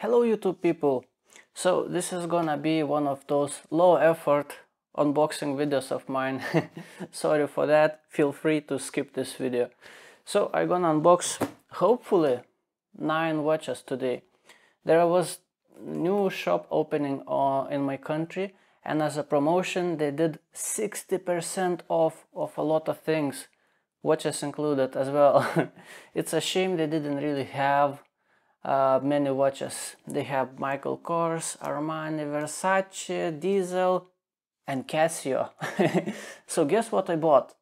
Hello YouTube people! So this is gonna be one of those low effort unboxing videos of mine. Sorry for that, feel free to skip this video. So I'm gonna unbox hopefully 9 watches today. There was new shop opening uh, in my country and as a promotion they did 60% off of a lot of things watches included as well it's a shame they didn't really have uh, many watches. They have Michael Kors, Armani, Versace, Diesel and Casio. So guess what I bought?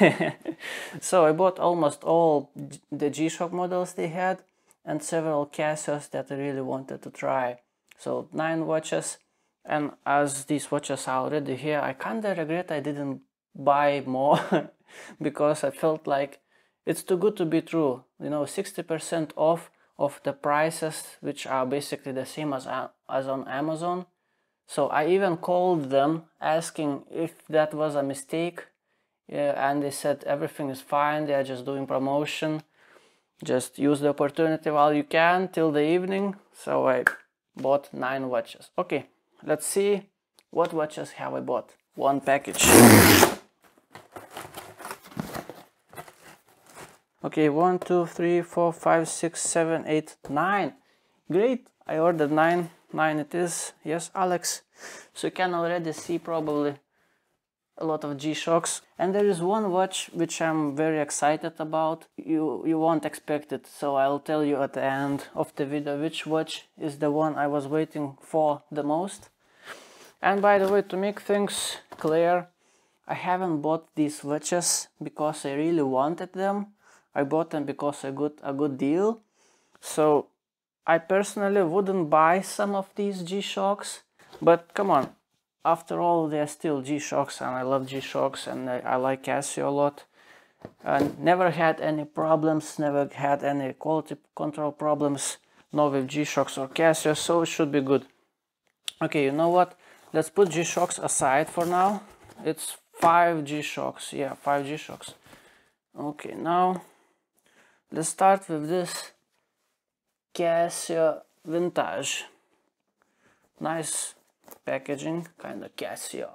So I bought almost all the G-Shock models they had and several Casios that I really wanted to try. So nine watches and as these watches are already here I kinda regret I didn't buy more because I felt like it's too good to be true. You know 60% off of the prices which are basically the same as, as on Amazon so I even called them asking if that was a mistake and they said everything is fine they are just doing promotion just use the opportunity while you can till the evening so I bought nine watches okay let's see what watches have I bought. One package. Okay, one, two, three, four, five, six, seven, eight, nine. Great, I ordered nine. Nine it is. Yes, Alex. So you can already see probably a lot of G-Shocks. And there is one watch which I'm very excited about. You, you won't expect it, so I'll tell you at the end of the video which watch is the one I was waiting for the most. And by the way, to make things clear, I haven't bought these watches because I really wanted them. I bought them because I got a good deal. So I personally wouldn't buy some of these G-Shocks, but come on, after all, they're still G-Shocks and I love G-Shocks and I, I like Casio a lot. And never had any problems, never had any quality control problems, no with G-Shocks or Casio, so it should be good. Okay, you know what? Let's put G-Shocks aside for now. It's 5 G-Shocks. Yeah, 5 G-Shocks. Okay, now let's start with this Casio uh, Vintage. Nice packaging, kind of Casio.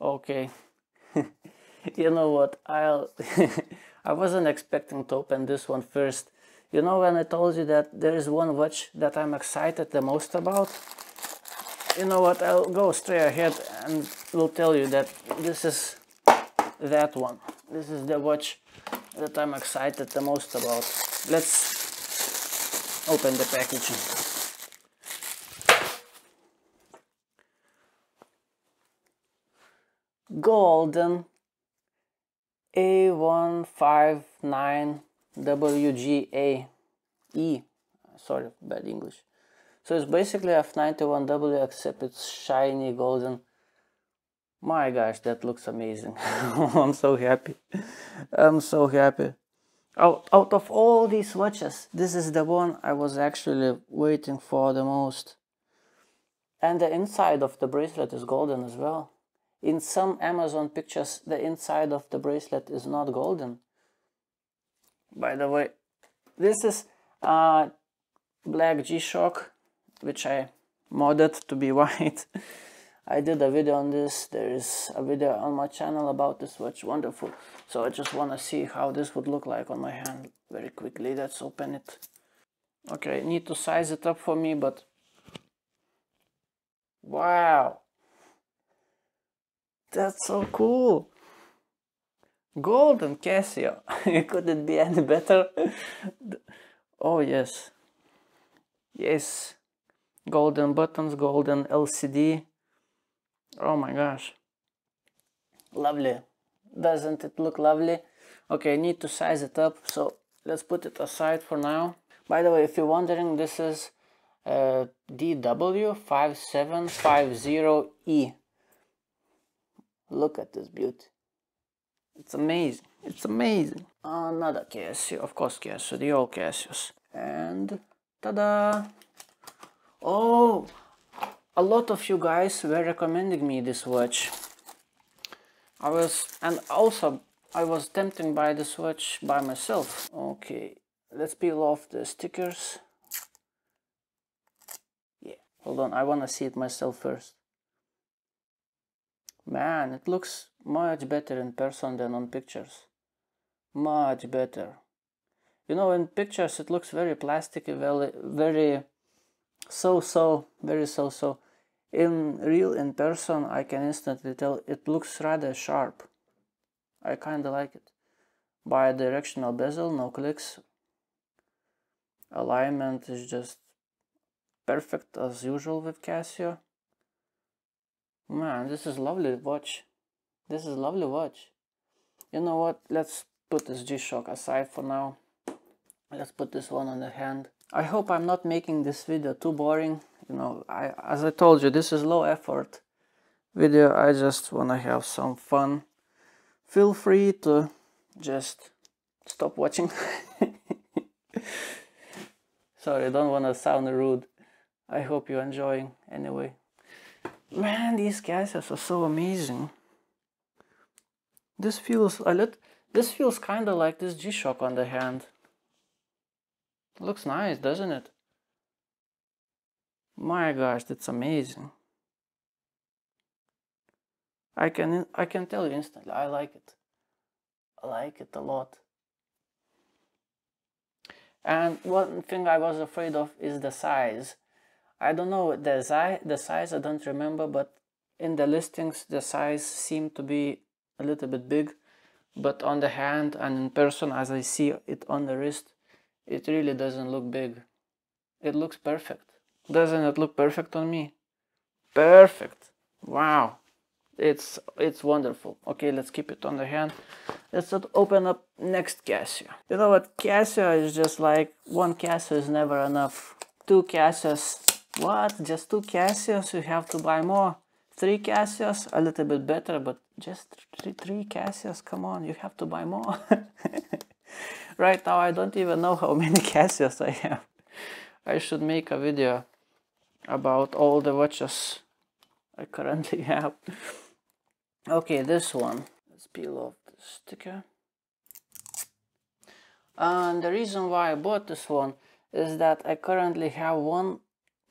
Okay. you know what? I'll I wasn't expecting to open this one first you know when I told you that there is one watch that I'm excited the most about? You know what, I'll go straight ahead and will tell you that this is that one. This is the watch that I'm excited the most about. Let's open the packaging. Golden A159 WGA E sorry bad English so it's basically F91W except it's shiny golden my gosh that looks amazing. I'm so happy. I'm so happy. Out, out of all these watches this is the one I was actually waiting for the most. And the inside of the bracelet is golden as well. In some Amazon pictures the inside of the bracelet is not golden. By the way this is a black G-Shock which I modded to be white I did a video on this there is a video on my channel about this watch wonderful so I just want to see how this would look like on my hand very quickly let's open it okay need to size it up for me but wow that's so cool Golden Casio. Could it be any better? oh yes. Yes. Golden buttons, golden LCD. Oh my gosh. Lovely. Doesn't it look lovely? Okay, I need to size it up, so let's put it aside for now. By the way, if you're wondering, this is uh, DW5750E. Look at this beauty. It's amazing. It's amazing. Another Casio, of course Casio, the old Casios. And ta-da! Oh, a lot of you guys were recommending me this watch. I was, and also I was tempted by this watch by myself. Okay, let's peel off the stickers yeah hold on I want to see it myself first man it looks much better in person than on pictures much better you know in pictures it looks very plasticky very very so so very so so. In real in person I can instantly tell it looks rather sharp. I kinda like it. Bi-directional bezel no clicks. Alignment is just perfect as usual with Casio. Man this is lovely watch. This is lovely watch. You know what? Let's put this G-Shock aside for now. Let's put this one on the hand I hope I'm not making this video too boring you know. I as I told you this is low effort video. I just wanna have some fun. Feel free to just stop watching. Sorry I don't wanna sound rude. I hope you're enjoying anyway. Man these gases are so amazing. This feels a little this feels kind of like this G-Shock on the hand looks nice doesn't it my gosh, that's amazing. I can I can tell you instantly, I like it. I like it a lot. And one thing I was afraid of is the size. I don't know the size. The size I don't remember, but in the listings the size seemed to be a little bit big, but on the hand and in person, as I see it on the wrist, it really doesn't look big. It looks perfect. Doesn't it look perfect on me? Perfect. Wow. It's it's wonderful. Okay, let's keep it on the hand. Let's open up next Casio. You know what? Casio is just like one Casio is never enough. Two Casios. What? Just two Casios? You have to buy more. Three Casios? A little bit better, but just three, three Casios? Come on, you have to buy more. right now, I don't even know how many Casios I have. I should make a video about all the watches I currently have. okay, this one. Let's peel off the sticker. And the reason why I bought this one is that I currently have one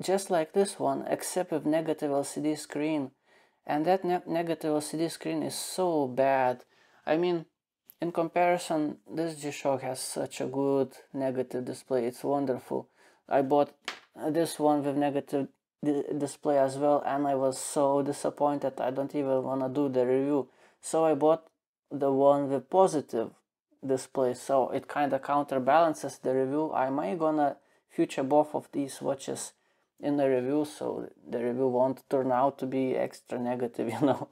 just like this one, except with negative LCD screen. And that ne negative LCD screen is so bad. I mean, in comparison, this G-Shock has such a good negative display. It's wonderful. I bought this one with negative display as well and I was so disappointed. I don't even want to do the review. So I bought the one with positive display. So it kind of counterbalances the review. I might gonna feature both of these watches in the review so the review won't turn out to be extra negative you know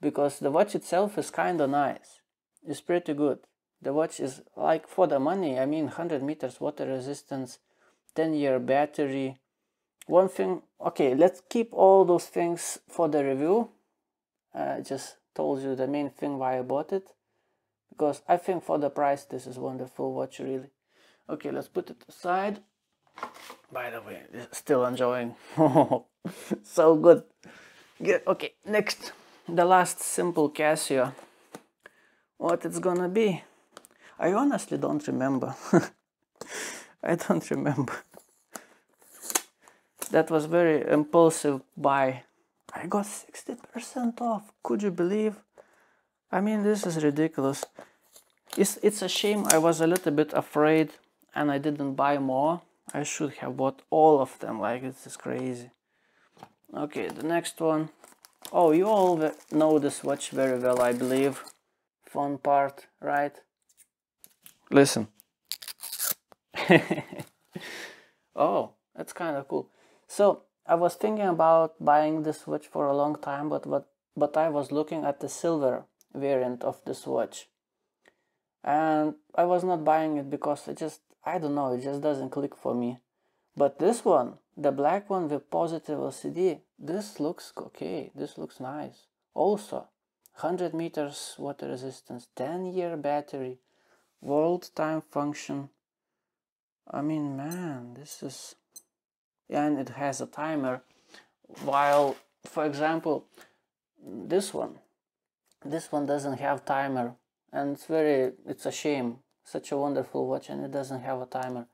because the watch itself is kind of nice it's pretty good. The watch is like for the money I mean 100 meters water resistance 10 year battery. One thing okay let's keep all those things for the review. I just told you the main thing why I bought it because I think for the price this is wonderful watch really. Okay let's put it aside. By the way still enjoying. So good. Good okay next. The last simple Casio what it's gonna be I honestly don't remember I don't remember that was very impulsive buy. I got 60% off. Could you believe? I mean, this is ridiculous. It's, it's a shame I was a little bit afraid and I didn't buy more. I should have bought all of them. Like, this is crazy. Okay, the next one. Oh, you all know this watch very well, I believe. Fun part, right? Listen. oh, that's kind of cool. So I was thinking about buying this watch for a long time, but but but I was looking at the silver variant of this watch, and I was not buying it because it just I don't know it just doesn't click for me. But this one, the black one with positive LCD, this looks okay. This looks nice. Also, 100 meters water resistance, 10 year battery, world time function. I mean, man, this is and it has a timer while for example this one this one doesn't have timer and it's very it's a shame such a wonderful watch and it doesn't have a timer.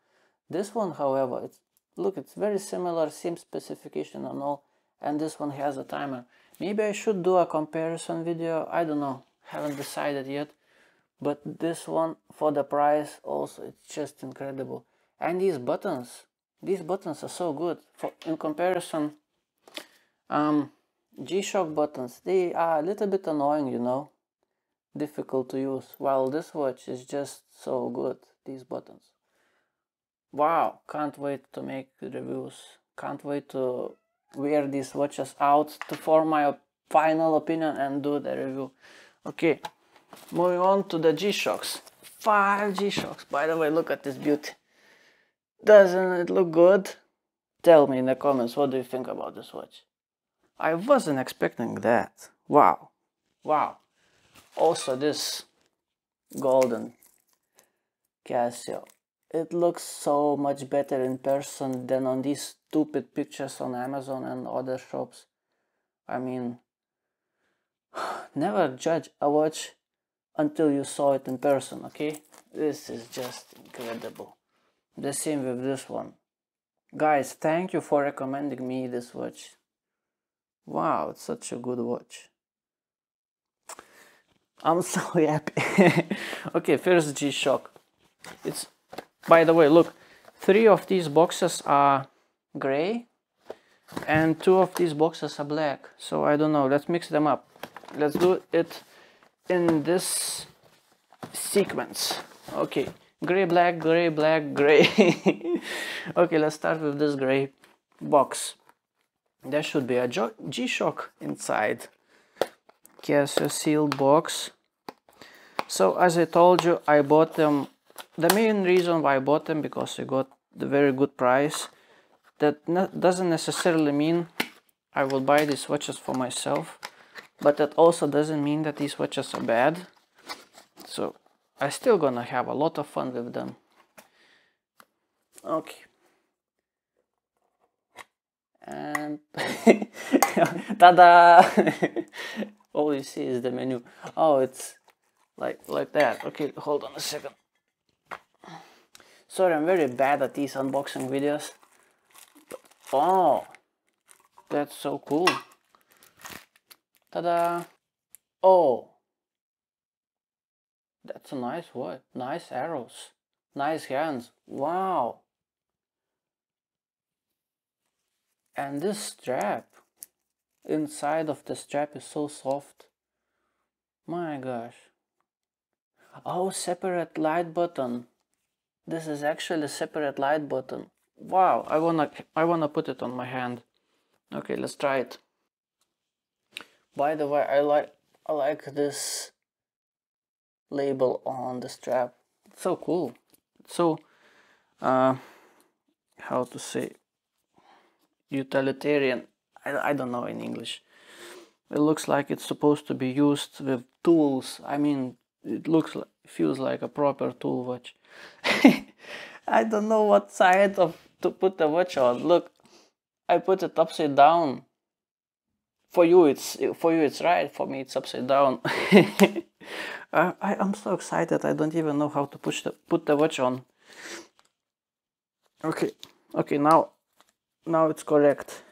This one, however, it's look, it's very similar, same specification and all, and this one has a timer. Maybe I should do a comparison video, I don't know, haven't decided yet. But this one, for the price, also, it's just incredible. And these buttons, these buttons are so good. For In comparison, um, G-Shock buttons, they are a little bit annoying, you know, difficult to use. While this watch is just so good, these buttons. Wow, can't wait to make reviews. Can't wait to wear these watches out to form my final opinion and do the review. Okay, moving on to the G-Shocks. Five G-Shocks. By the way, look at this beauty. Doesn't it look good? Tell me in the comments what do you think about this watch. I wasn't expecting that. Wow. Wow. Also this golden Casio. It looks so much better in person than on these stupid pictures on Amazon and other shops. I mean, never judge a watch until you saw it in person, okay? This is just incredible. The same with this one. Guys, thank you for recommending me this watch. Wow, it's such a good watch. I'm so happy. okay, first G-Shock. It's, by the way, look, three of these boxes are gray and two of these boxes are black. So I don't know, let's mix them up. Let's do it in this sequence. Okay, gray, black, gray, black, gray. okay, let's start with this gray box. There should be a G-Shock inside. Casio sealed box. So as I told you, I bought them. The main reason why I bought them because I got the very good price. That doesn't necessarily mean I will buy these watches for myself but that also doesn't mean that these watches are bad. So I still gonna have a lot of fun with them. Okay. And ta-da! All you see is the menu. Oh it's like like that. Okay hold on a second sorry I'm very bad at these unboxing videos oh that's so cool Ta-da! Oh! That's a nice what? Nice arrows. Nice hands. Wow! And this strap. Inside of the strap is so soft. My gosh. Oh, separate light button. This is actually a separate light button. Wow, I wanna I wanna put it on my hand. Okay, let's try it. By the way, I like I like this label on the strap. It's so cool. So uh, how to say utilitarian. I, I don't know in English. It looks like it's supposed to be used with tools. I mean, it looks like feels like a proper tool watch. I don't know what side of to put the watch on. Look, I put it upside down. For you it's for you it's right. For me it's upside down. I, I am so excited. I don't even know how to push the put the watch on. Okay okay now now it's correct.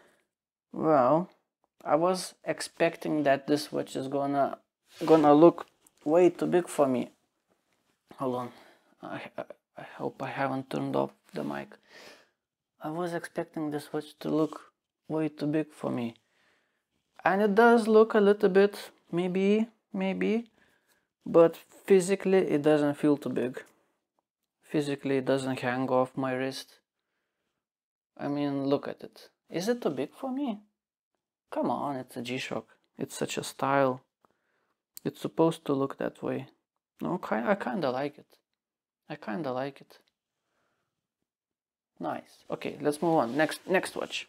Well I was expecting that this watch is gonna gonna look way too big for me. Hold on. I, I, I hope I haven't turned off the mic. I was expecting this watch to look way too big for me. And it does look a little bit maybe maybe but physically it doesn't feel too big. Physically it doesn't hang off my wrist. I mean look at it. Is it too big for me? Come on it's a G-Shock. It's such a style it's supposed to look that way. No I kinda like it. I kinda like it. Nice. Okay let's move on. Next next watch.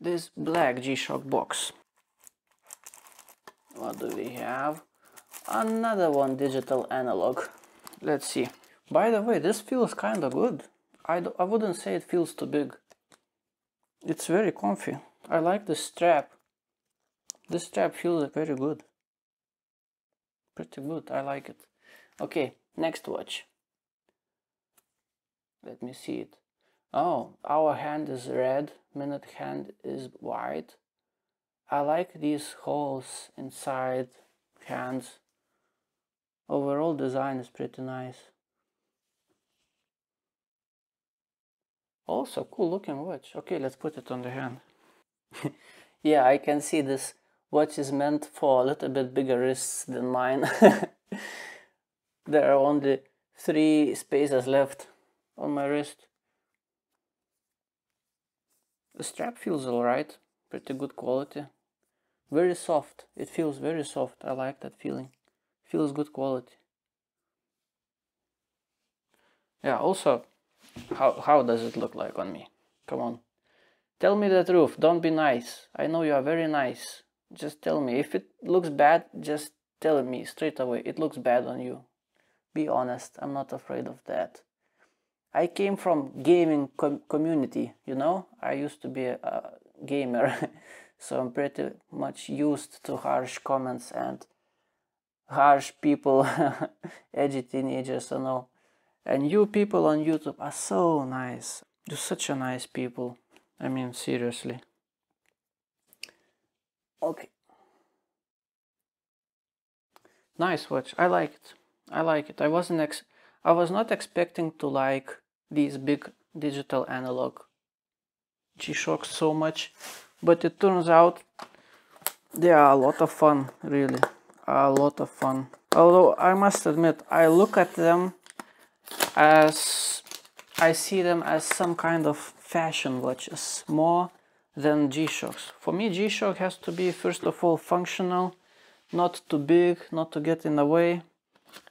This black G-Shock box. What do we have? Another one digital analog. Let's see. By the way this feels kind of good. I, I wouldn't say it feels too big. It's very comfy. I like the strap. This strap feels very good pretty good. I like it. Okay next watch. Let me see it. Oh hour hand is red minute hand is white. I like these holes inside hands. Overall design is pretty nice. Also cool looking watch. Okay let's put it on the hand. Yeah I can see this watch is meant for a little bit bigger wrists than mine. There are only three spaces left on my wrist. The strap feels alright pretty good quality. Very soft it feels very soft. I like that feeling. Feels good quality. Yeah also how, how does it look like on me? Come on. Tell me the truth don't be nice. I know you are very nice just tell me if it looks bad just tell me straight away it looks bad on you be honest I'm not afraid of that I came from gaming com community you know I used to be a, a gamer so I'm pretty much used to harsh comments and harsh people, edgy teenagers and all. And you people on YouTube are so nice. You're such a nice people. I mean, seriously. Okay. Nice watch. I like it. I like it. I wasn't ex I was not expecting to like these big digital analog G-Shocks so much but it turns out they are a lot of fun really a lot of fun although I must admit I look at them as I see them as some kind of fashion watches more than G-Shocks. For me G-Shock has to be first of all functional, not too big, not to get in the way.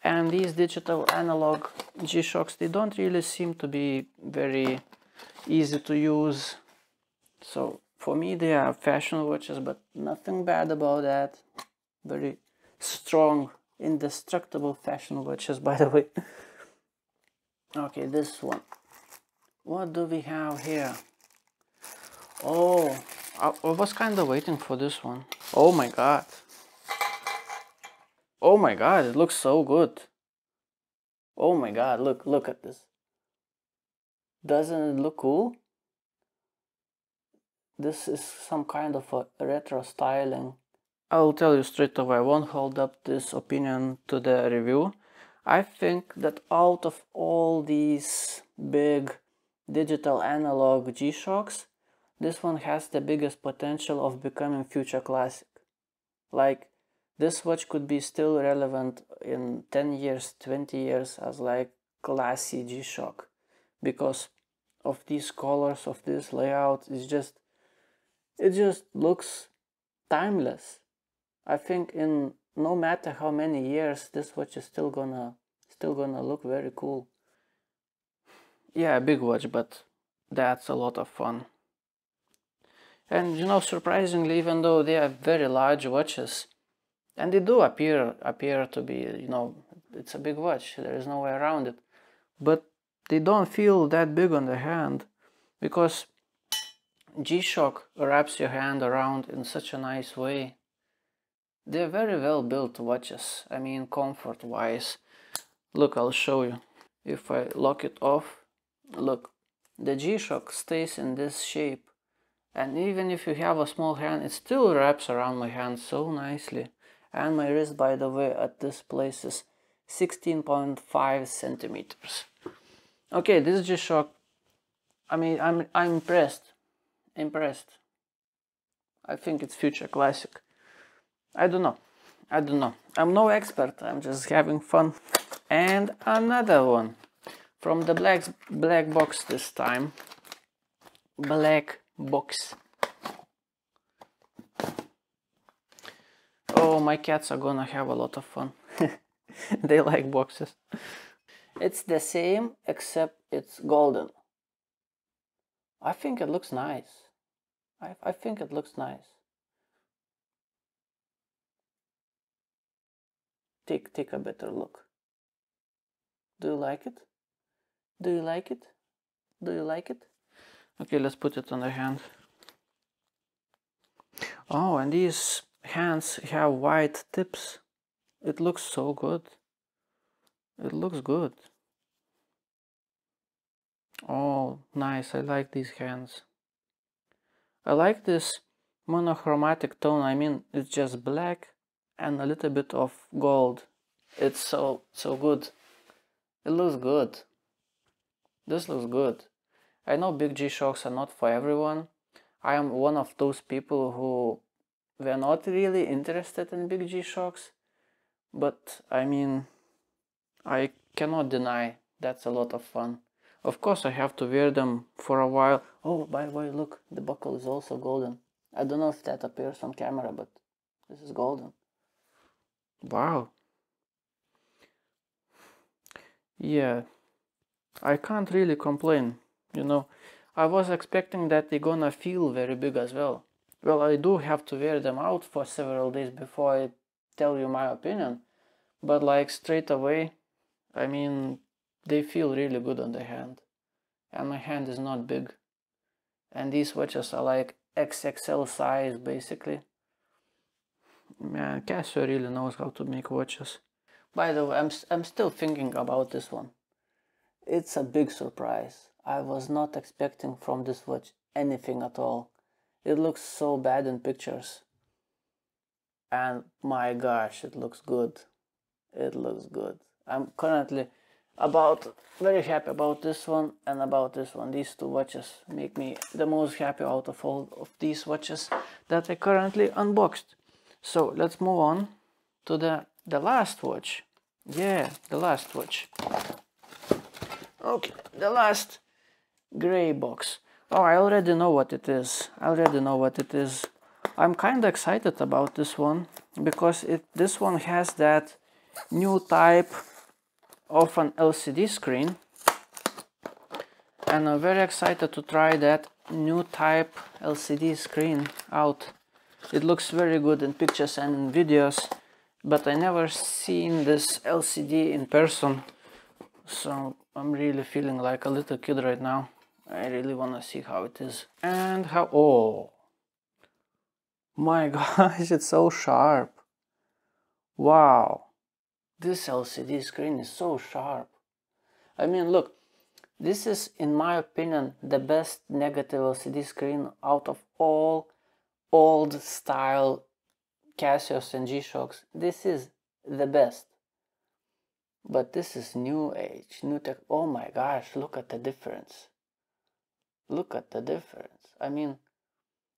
And these digital analog G-Shocks, they don't really seem to be very easy to use. So for me they are fashion watches but nothing bad about that very strong indestructible fashion watches by the way okay this one what do we have here oh I, was kind of waiting for this one. Oh my god. Oh my god it looks so good. Oh my god look look at this. Doesn't it look cool? This is some kind of a retro styling. I'll tell you straight away, I won't hold up this opinion to the review. I think that out of all these big digital analog G-Shocks, this one has the biggest potential of becoming future classic. Like, this watch could be still relevant in 10 years, 20 years as like classy G-Shock because of these colors, of this layout, it's just it just looks timeless. I think in no matter how many years this watch is still gonna still gonna look very cool. Yeah, big watch, but that's a lot of fun. And you know, surprisingly, even though they are very large watches, and they do appear appear to be, you know, it's a big watch. There is no way around it, but they don't feel that big on the hand because G-Shock wraps your hand around in such a nice way. They're very well built watches, I mean comfort wise. Look, I'll show you. If I lock it off, look, the G-Shock stays in this shape. And even if you have a small hand, it still wraps around my hand so nicely. And my wrist, by the way, at this place is 16.5 centimeters. Okay, this is G-Shock, I mean, I'm, I'm impressed impressed. I think it's future classic. I don't know. I don't know. I'm no expert. I'm just having fun. And another one from the black black box this time. Black box. Oh, my cats are gonna have a lot of fun. they like boxes. It's the same except it's golden. I think it looks nice. I, I think it looks nice. Take, take a better look. Do you like it? Do you like it? Do you like it? Okay, let's put it on the hand. Oh, and these hands have white tips. It looks so good. It looks good. Oh, nice. I like these hands. I like this monochromatic tone. I mean, it's just black and a little bit of gold. It's so, so good. It looks good. This looks good. I know big G-Shocks are not for everyone. I am one of those people who were not really interested in big G-Shocks. But I mean, I cannot deny that's a lot of fun. Of course I have to wear them for a while. Oh, by the way, look, the buckle is also golden. I don't know if that appears on camera, but this is golden. Wow. Yeah, I can't really complain, you know. I was expecting that they're gonna feel very big as well. Well, I do have to wear them out for several days before I tell you my opinion. But like straight away, I mean, they feel really good on the hand. And my hand is not big. And these watches are like XXL size basically. Man, Casio really knows how to make watches. By the way, I'm, I'm still thinking about this one. It's a big surprise. I was not expecting from this watch anything at all. It looks so bad in pictures. And my gosh, it looks good. It looks good. I'm currently about very happy about this one and about this one. These two watches make me the most happy out of all of these watches that I currently unboxed. So let's move on to the, the last watch. Yeah, the last watch. Okay, the last gray box. Oh, I already know what it is. I already know what it is. I'm kind of excited about this one because it this one has that new type of an LCD screen and I'm very excited to try that new type LCD screen out. It looks very good in pictures and in videos but I never seen this LCD in person so I'm really feeling like a little kid right now. I really want to see how it is. And how oh my gosh it's so sharp. Wow. This LCD screen is so sharp. I mean look this is in my opinion the best negative LCD screen out of all old style Casios and G-Shocks. This is the best. But this is new age new tech. Oh my gosh look at the difference look at the difference. I mean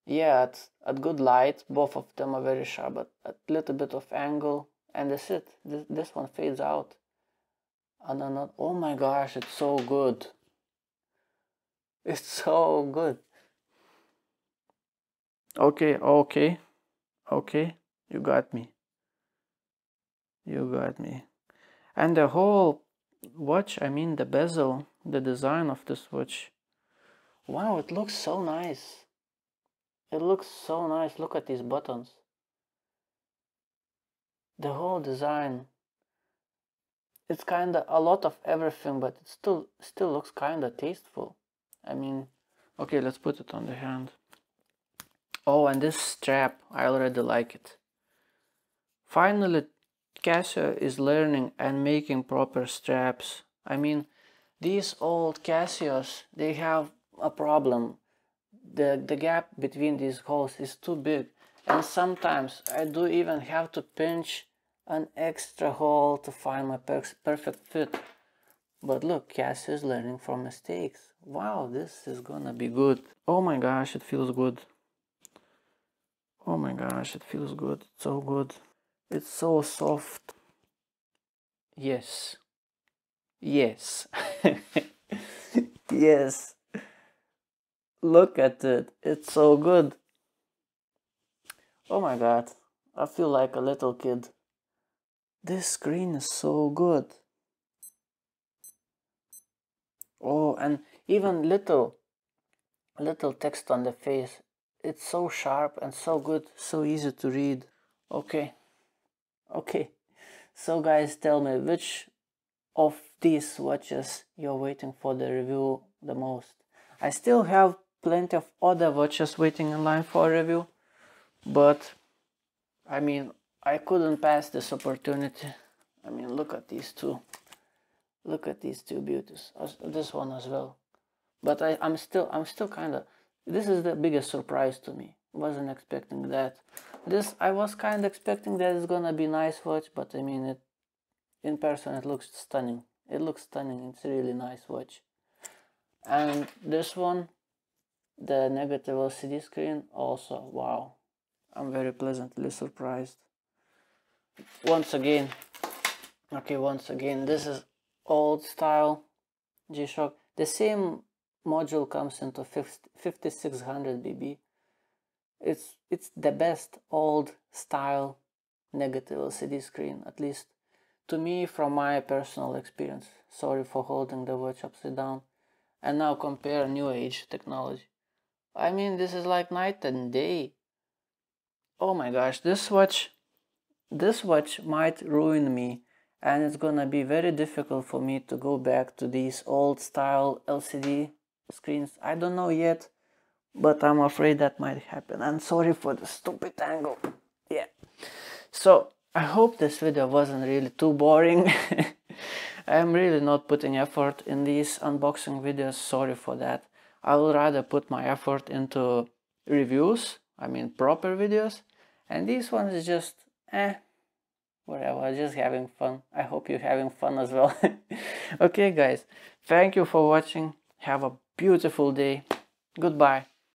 yeah at, at good light both of them are very sharp but a little bit of angle and that's it. This, this one fades out. And not oh my gosh it's so good. It's so good. Okay okay okay. You got me. You got me. And the whole watch i mean the bezel the design of this watch wow it looks so nice. It looks so nice. Look at these buttons. The whole design. It's kind of a lot of everything but it still still looks kind of tasteful. I mean okay let's put it on the hand. Oh and this strap i already like it. Finally Casio is learning and making proper straps. I mean, these old Casios, they have a problem. The, the gap between these holes is too big. And sometimes I do even have to pinch an extra hole to find my per perfect fit. But look, Casio is learning from mistakes. Wow, this is gonna be good. Oh my gosh, it feels good. Oh my gosh, it feels good. so good. It's so soft. Yes. Yes. yes. Look at it. It's so good. Oh my god. I feel like a little kid. This screen is so good. Oh, and even little little text on the face. It's so sharp and so good, so easy to read. Okay, Okay, so guys tell me which of these watches you're waiting for the review the most. I still have plenty of other watches waiting in line for review, but I mean, I couldn't pass this opportunity. I mean, look at these two. Look at these two beauties. This one as well. but I, I'm still I'm still kind of this is the biggest surprise to me wasn't expecting that this I was kind of expecting that it's gonna be nice watch but I mean it in person it looks stunning it looks stunning it's really nice watch and this one the negative LCD screen also wow. I'm very pleasantly surprised. Once again okay once again this is old style G-Shock. The same module comes into 5600 BB it's it's the best old style negative LCD screen at least to me from my personal experience. Sorry for holding the watch upside down. And now compare new age technology I mean this is like night and day. Oh my gosh this watch this watch might ruin me and it's gonna be very difficult for me to go back to these old style LCD screens. I don't know yet but I'm afraid that might happen. And sorry for the stupid angle. Yeah. So I hope this video wasn't really too boring. I'm really not putting effort in these unboxing videos. Sorry for that I will rather put my effort into reviews I mean proper videos. And this one is just eh whatever just having fun. I hope you're having fun as well. Okay guys. Thank you for watching. Have a beautiful day. Goodbye